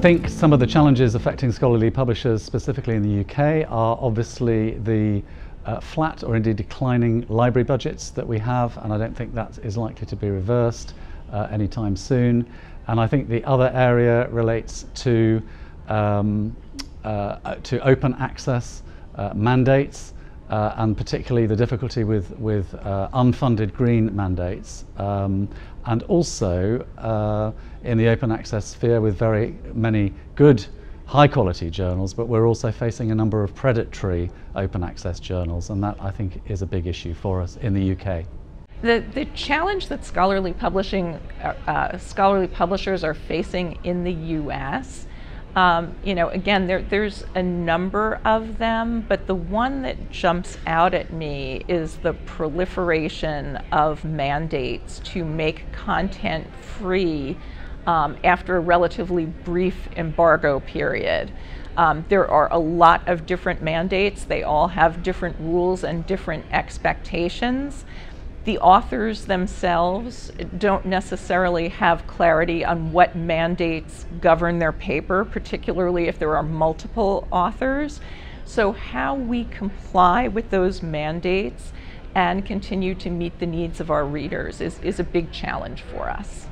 think some of the challenges affecting scholarly publishers, specifically in the UK, are obviously the uh, flat or indeed declining library budgets that we have, and I don't think that is likely to be reversed uh, anytime soon. And I think the other area relates to um, uh, to open access uh, mandates. Uh, and particularly the difficulty with, with uh, unfunded green mandates, um, and also uh, in the open access sphere with very many good high quality journals, but we're also facing a number of predatory open access journals, and that I think is a big issue for us in the UK. The, the challenge that scholarly publishing, uh, scholarly publishers are facing in the US um, you know, again, there, there's a number of them, but the one that jumps out at me is the proliferation of mandates to make content free um, after a relatively brief embargo period. Um, there are a lot of different mandates. They all have different rules and different expectations the authors themselves don't necessarily have clarity on what mandates govern their paper, particularly if there are multiple authors. So, how we comply with those mandates and continue to meet the needs of our readers is, is a big challenge for us.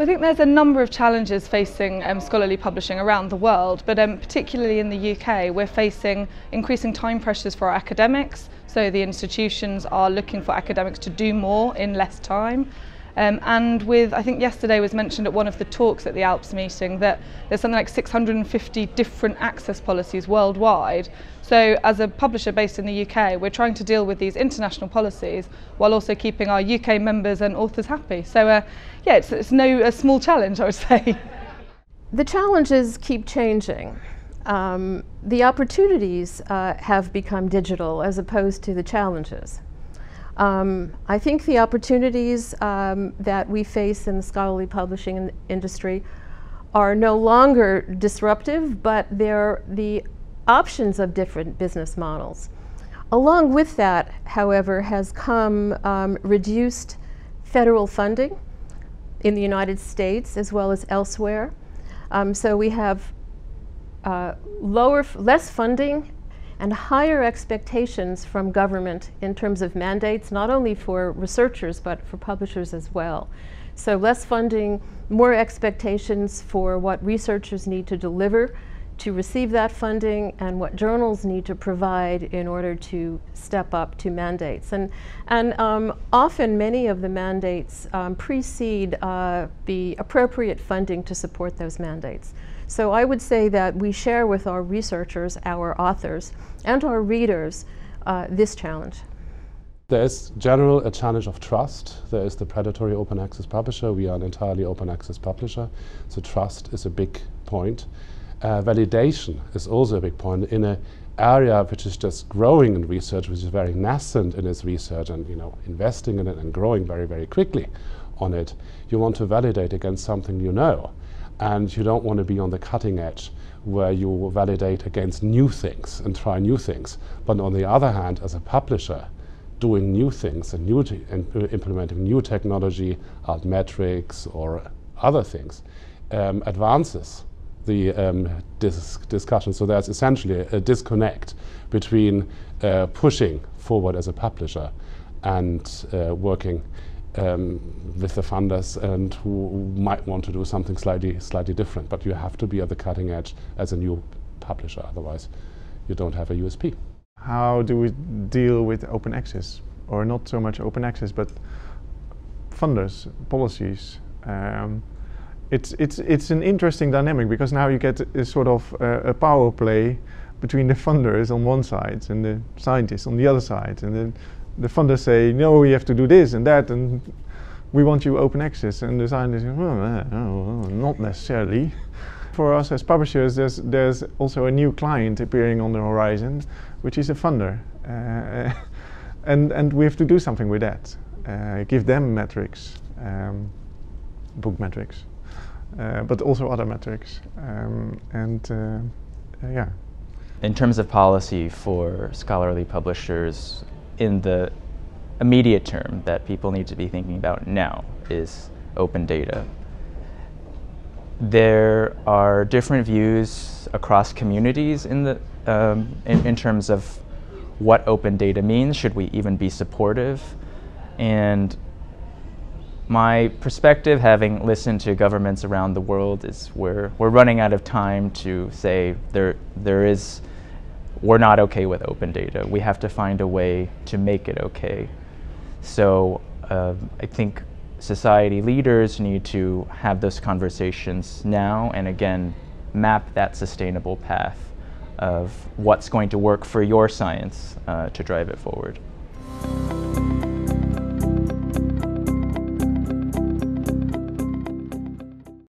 I think there's a number of challenges facing um, scholarly publishing around the world, but um, particularly in the UK, we're facing increasing time pressures for our academics. So the institutions are looking for academics to do more in less time. Um, and with, I think yesterday was mentioned at one of the talks at the ALPSP meeting that there's something like 650 different access policies worldwide. So as a publisher based in the UK, we're trying to deal with these international policies while also keeping our UK members and authors happy. So uh, yeah, it's, it's no a small challenge, I would say. The challenges keep changing. Um, the opportunities uh, have become digital as opposed to the challenges. Um, I think the opportunities um, that we face in the scholarly publishing in industry are no longer disruptive, but they're the options of different business models. Along with that, however, has come um, reduced federal funding in the United States as well as elsewhere. Um, so we have uh, lower, less funding and higher expectations from government in terms of mandates, not only for researchers, but for publishers as well. So less funding, more expectations for what researchers need to deliver to receive that funding and what journals need to provide in order to step up to mandates. And, and um, often many of the mandates um, precede uh, the appropriate funding to support those mandates. So I would say that we share with our researchers, our authors, and our readers uh, this challenge. There is general a challenge of trust. There is the predatory open access publisher. We are an entirely open access publisher. So trust is a big point. Uh, validation is also a big point in an area which is just growing in research, which is very nascent in its research and you know investing in it and growing very, very quickly on it. You want to validate against something you know and you don't want to be on the cutting edge where you validate against new things and try new things. But on the other hand, as a publisher, doing new things and, new and uh, implementing new technology, altmetrics or other things, um, advances the um, dis discussion. So there's essentially a, a disconnect between uh, pushing forward as a publisher and uh, working um, with the funders and who might want to do something slightly slightly different. But you have to be at the cutting edge as a new publisher, otherwise you don't have a USP. How do we deal with open access, or not so much open access, but funders, policies? Um, it's it's it's an interesting dynamic because now you get a, sort of uh, a power play between the funders on one side and the scientists on the other side, and then the funders say, no, you have to do this and that, and we want you open access. And the scientists say, oh, not necessarily. For us as publishers, there's, there's also a new client appearing on the horizon, which is a funder. Uh, and, and we have to do something with that. Uh, give them metrics, um, book metrics, uh, but also other metrics. Um, and uh, yeah. In terms of policy for scholarly publishers, in the immediate term that people need to be thinking about now is open data. there are different views across communities in the um, in, in terms of what open data means. Should we even be supportive? And my perspective, having listened to governments around the world, is we're we're running out of time to say there there is we're not okay with open data. We have to find a way to make it okay. So uh, I think society leaders need to have those conversations now and again map that sustainable path of what's going to work for your science uh, to drive it forward.